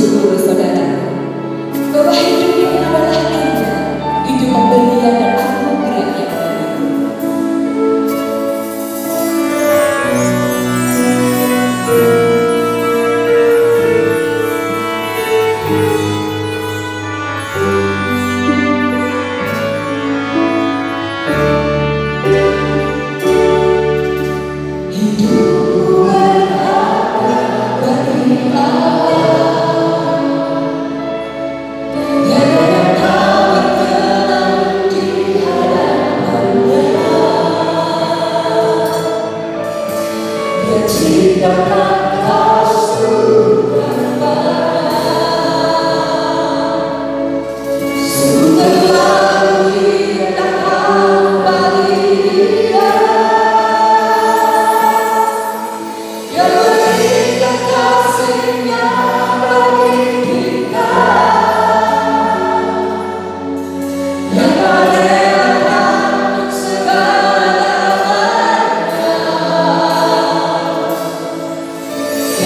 Senhor,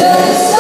Just